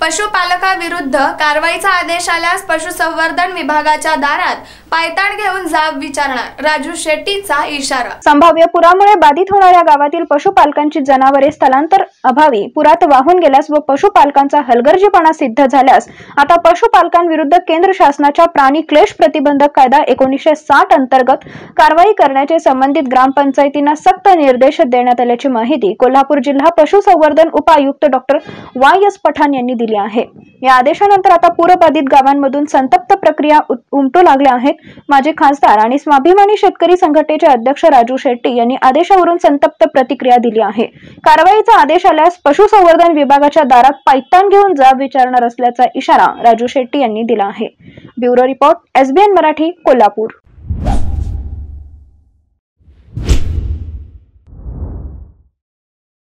पशुपालकाविरुद्ध कारवाईचा आदेश आल्यास पशुसंवर्धन विभागाच्या दारात पायताण घेऊन जाब विचारणार. राजू शेट्टीचा इशारा. संभाव्य पुरामुळे बाधित होणाऱ्या गावातील पशुपालकांची जनावरे स्थलांतर अभावी पुरात वाहून गेल्यास व पशुपालकांचा हलगर्जीपणा सिद्ध झाल्यास आता पशुपालकांविरुद्ध केंद्र शासनाच्या प्राणी क्लेश प्रतिबंधक कायदा एकोणीसशे साठ अंतर्गत कारवाई करण्याचे संबंधित ग्रामपंचायतींना सक्त निर्देश देण्यात आल्याची माहिती कोल्हापूर जिल्हा पशुसंवर्धन उपायुक्त डॉक्टर वाय एस पठाण यांनी दिली. आहे. या आदेशानंतर आता पूरबाधित गावांमधून संतप्त प्रक्रिया उमटू लागल्या आहेत. माजी खासदार आणि स्वाभिमानी शेतकरी संघटनेचे अध्यक्ष राजू शेट्टी यांनी आदेशावरून संतप्त प्रतिक्रिया दिली आहे. कारवाईचा आदेश आल्यास पशुसंवर्धन विभागाच्या दारात पायतान घेऊन जाब विचारणार असल्याचा इशारा राजू शेट्टी यांनी दिला आहे. Bureau report SBN Marathi Kolhapur.